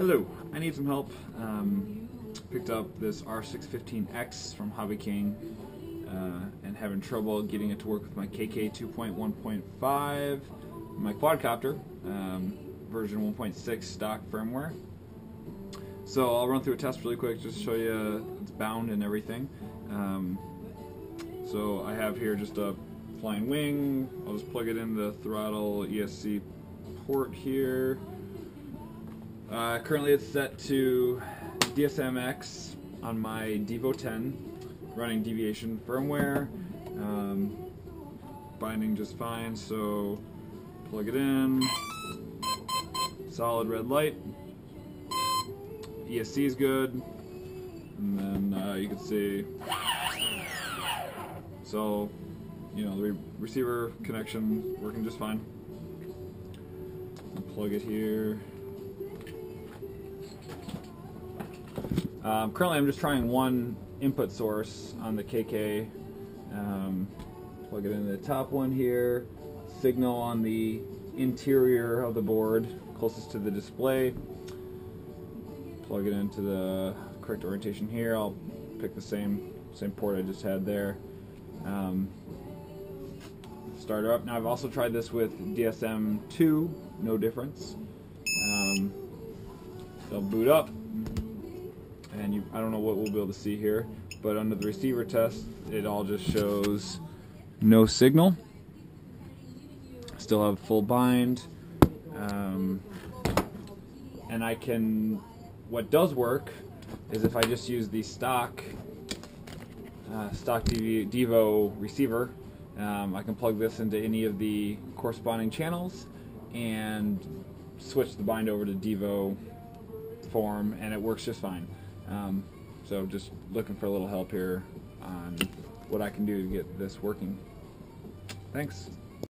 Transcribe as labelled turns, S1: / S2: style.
S1: Hello, I need some help. Um, picked up this R615X from Hobby King uh, and having trouble getting it to work with my KK 2.1.5, my quadcopter, um, version 1.6 stock firmware. So I'll run through a test really quick just to show you it's bound and everything. Um, so I have here just a flying wing. I'll just plug it in the throttle ESC port here. Uh, currently it's set to DSMX on my Devo 10, running deviation firmware. Um, binding just fine, so plug it in. Solid red light. ESC is good. And then uh, you can see. So, you know, the re receiver connection working just fine. Plug it here. Um, currently, I'm just trying one input source on the KK. Um, plug it into the top one here. Signal on the interior of the board, closest to the display. Plug it into the correct orientation here. I'll pick the same same port I just had there. Um, up. Now I've also tried this with DSM2, no difference. Um, they'll boot up, and you, I don't know what we'll be able to see here, but under the receiver test, it all just shows no signal. Still have full bind, um, and I can. What does work is if I just use the stock uh, stock Devo receiver. Um, I can plug this into any of the corresponding channels and switch the bind over to Devo form, and it works just fine. Um, so just looking for a little help here on what I can do to get this working. Thanks.